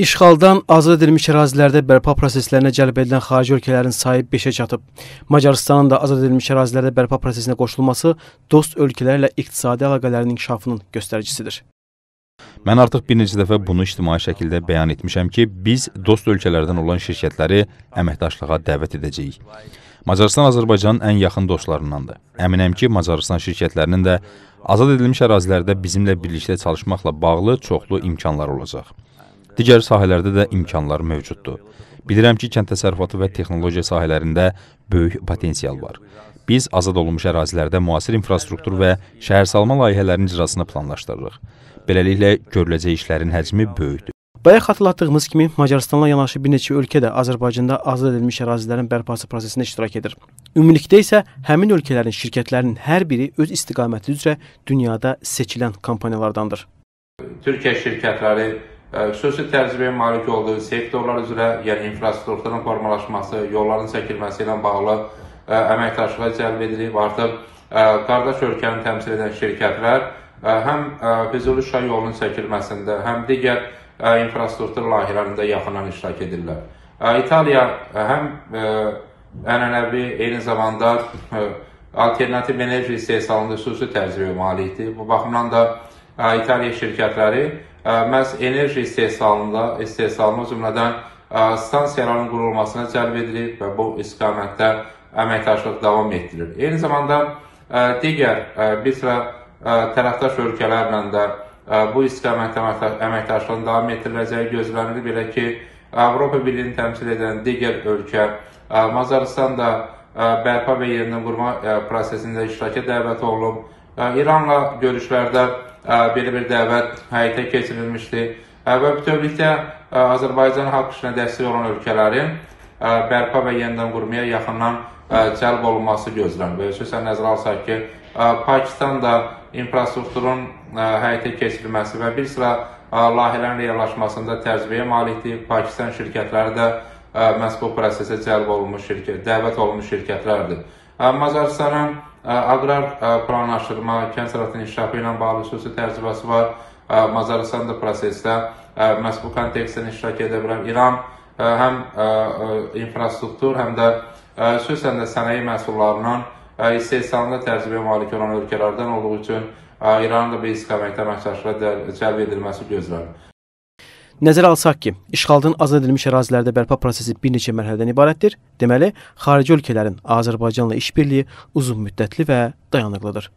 İşğaldan azad edilmiş ərazilərdə bərpa proseslərinə cəlb edilən xarici ölkələrin sayı 5-ə çatıb. Macarıstanın da azad edilmiş ərazilərdə bərpa prosesinə qoşulması dost ölkələrlə iqtisadi əlaqələrin inkişafının göstəricisidir. Mən artıq bir neçə dəfə bunu ictimai şəkildə bəyan etmişəm ki, biz dost ölkələrdən olan şirkətləri əməkdaşlığa dəvət edəcəyik. Macarıstan Azərbaycanın ən yaxın dostlarındandır. Əminəm ki, Macarıstan şirkətlərinin də azad edilmiş ərazilərdə bizimlə birlikdə çalışmaqla bağlı çoxlu imkanlar olacaq. Digər sahələrdə də imkanlar mövcuddur. Bilirəm ki, kənd təsərrüfatı və texnologiya sahələrində böyük potensial var. Biz azad olunmuş ərazilərdə müasir infrastruktur və şəhərsalma layihələrinin icrasını planlaşdırırıq. Beləliklə görüləcək işlərin həcmi böyükdür. Bayaq xatırlatdığımız kimi Macarıstanla yanaşı bir neçə ölkə də Azərbaycanda azad edilmiş ərazilərin bərpası prosesində iştirak edir. Ümumilikdə isə həmin ölkələrin şirkətlərinin hər biri öz istiqaməti üzrə dünyada seçilən kompaniyalardandır. Türkiyə şirkətləri xüsusi təcrübəyə malik olduğu sektorlar üzrə, yəni infrastrukturun formalaşması, yolların çəkilməsi ilə bağlı əməkdaşlığa cəlb edilib. Artıq qardaş ölkəni təmsil edən şirkətlər həm Füzuli Şuşa yolunun çəkilməsində, həm digər infrastruktur layihələrində yaxından iştirak edirlər. İtaliya həm ənənəvi, eyni zamanda alternativ enerji istehsalında xüsusi təcrübəyə malikdir. Bu baxımdan da İtaliya şirkətləri məhz enerji istehsalında, istehsalına cümlədən stansiyaların qurulmasına cəlb edilir və bu istiqamətdə əməkdaşlıq davam etdirilir. Eyni zamanda digər bir sıra tərəfdaş ölkələrlə də bu istiqamətdə əməkdaşlığın davam etdiriləcəyi gözlənilir. Belə ki, Avropa Birliyini təmsil edən digər ölkə Macarıstan da bərpa və yenidən qurma prosesində iştiraka dəvət olunub. İranla görüşlərdə belə bir dəvət həyata keçirilmişdi və bütövlükdə Azərbaycan haqq işinə dəstək olan ölkələrin bərpa və yenidən qurmaya yaxından cəlb olunması gözlənilir. Xüsusən nəzərə alsaq ki, Pakistan da infrastrukturun həyata keçirilməsi və bir sıra layihələrin reallaşmasında təcrübəyə malikdir. Pakistan şirkətləri də məhz bu prosesə cəlb olunmuş şirkət, dəvət olunmuş şirkətlərdir. Macarıstanın aqrar planlaşdırma, kənd sərvətinin inkişafı ilə bağlı xüsusi təcrübəsi var. Macarıstan da prosesdə məhz bu kontekstdən iştirak edə bilər. İran həm infrastruktur, həm də xüsusən də sənaye məhsullarının istehsalında təcrübəyə malik olan ölkələrdən olduğu üçün İranın da bir istiqamətdə əməkdaşlığa cəlb edilməsi gözlənilir. Nəzərə alsaq ki, işğaldan azad edilmiş ərazilərdə bərpa prosesi bir neçə mərhələdən ibarətdir. Deməli, xarici ölkələrin Azərbaycanla işbirliyi uzun müddətli və dayanıqlıdır.